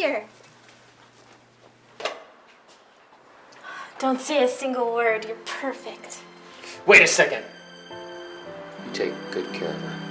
here. Don't say a single word. You're perfect. Wait a second. You take good care of her.